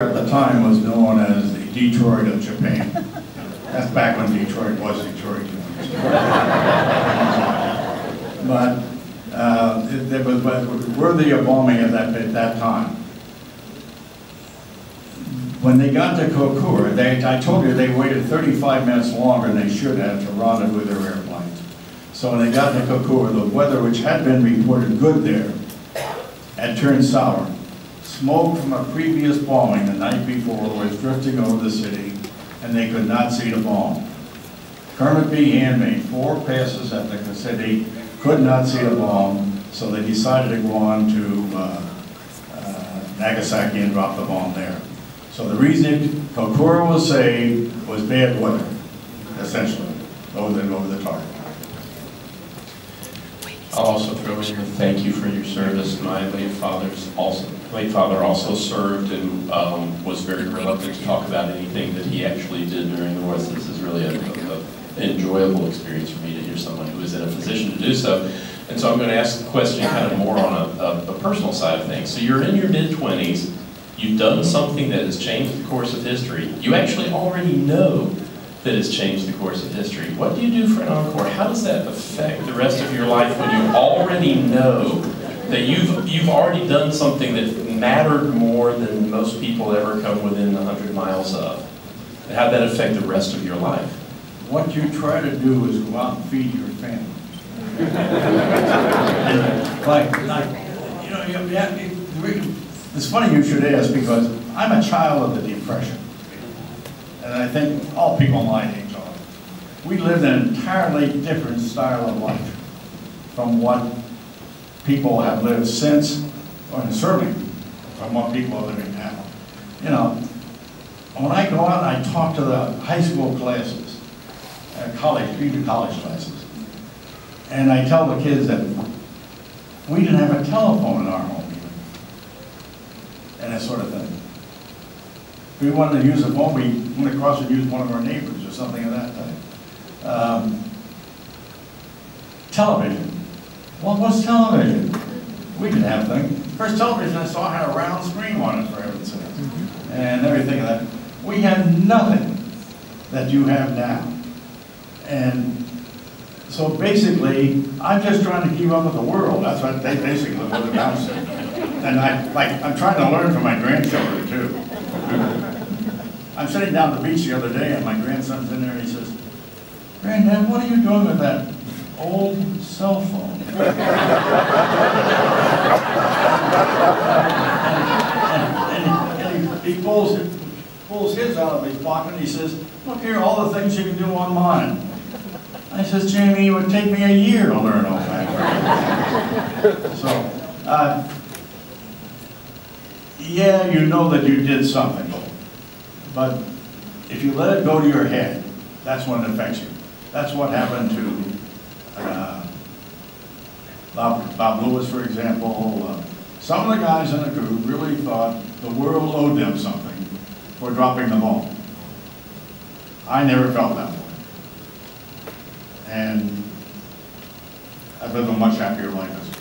at the time was known as the Detroit of Japan. That's back when Detroit was Detroit. But uh, it it was worthy of bombing at that, at that time. When they got to Kokura, they, I told you they waited 35 minutes longer than they should have to rendezvous with their airplanes. So when they got to Kokura, the weather, which had been reported good there, had turned sour. Smoke from a previous bombing the night before was drifting over the city, and they could not see the bomb. Kermit Beahan made four passes at the city, could not see the bomb, so they decided to go on to uh, uh, Nagasaki and drop the bomb there. So the reason Kokura was saved was bad weather, essentially, over the, over the target. I'll also throw in your thank you for your service. My late father's also, late father also served and um, was very reluctant to talk about anything that he actually did during the war. So this is really a, a- an enjoyable experience for me to hear someone who is in a position to do so. And so I'm going to ask the question kind of more on a, a, a personal side of things. So you're in your mid-twenties, you've done something that has changed the course of history. You actually already know that has changed the course of history. What do you do for an encore? How does that affect the rest of your life when you already know that you've, you've already done something that mattered more than most people ever come within 100 miles of? How'd that affect the rest of your life? What you try to do is go out and feed your family. And Like, like, you know, you, the it's funny you should ask because I'm a child of the Depression. And I think all people my age are. We lived an entirely different style of life from what people have lived since, or certainly from what people are living now. You know, when I go out and I talk to the high school classes, uh, college, junior college classes. And I tell the kids that we didn't have a telephone in our home even. And that sort of thing. If we wanted to use a phone, we went across and used one of our neighbors or something of that type. Um, Television. What was television? We didn't have things. First television I saw had a round screen on it for heaven's sakes. And everything of that. We had nothing that you have now. And so basically, I'm just trying to keep up with the world. That's what they basically what it amounts to. And I, like, I'm trying to learn from my grandchildren too. I'm sitting down at the beach the other day and my grandson's in there and he says, Granddad, what are you doing with that old cell phone? And, and, and he, he pulls, it- pulls his out of his pocket and he says, look here, all the things you can do on mine. I says, Jamie, it would take me a year to learn all that. So, uh, yeah, you know that you did something, but if you let it go to your head, that's when it affects you. That's what happened to uh, Bob, Bob Lewis, for example. Uh, Some of the guys in the group really thought the world owed them something for dropping the ball. I never felt that way. And I've lived a much happier life as